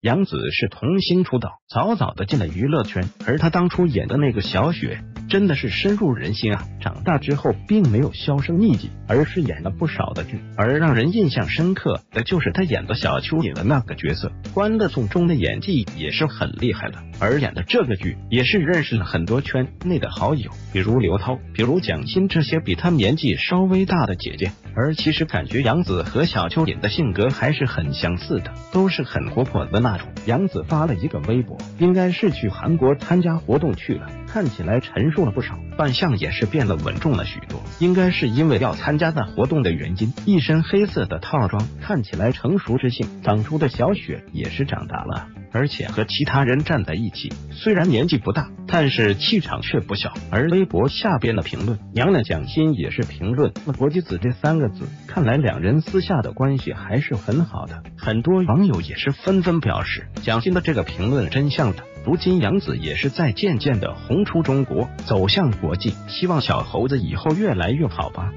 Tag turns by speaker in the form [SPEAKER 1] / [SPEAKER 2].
[SPEAKER 1] 杨紫是童星出道，早早的进了娱乐圈，而她当初演的那个小雪。真的是深入人心啊！长大之后并没有销声匿迹，而是演了不少的剧。而让人印象深刻的就是她演的小蚯蚓的那个角色，《欢乐颂》中的演技也是很厉害的。而演的这个剧也是认识了很多圈内的好友，比如刘涛，比如蒋欣这些比他年纪稍微大的姐姐。而其实感觉杨紫和小蚯蚓的性格还是很相似的，都是很活泼的那种。杨紫发了一个微博，应该是去韩国参加活动去了，看起来成熟了不少，扮相也是变得稳重了许多。应该是因为要参加那活动的原因，一身黑色的套装，看起来成熟知性。长出的小雪也是长大了。而且和其他人站在一起，虽然年纪不大，但是气场却不小。而微博下边的评论，娘娘蒋欣也是评论“国际子”这三个字，看来两人私下的关系还是很好的。很多网友也是纷纷表示，蒋欣的这个评论真相的。如今杨紫也是在渐渐的红出中国，走向国际，希望小猴子以后越来越好吧。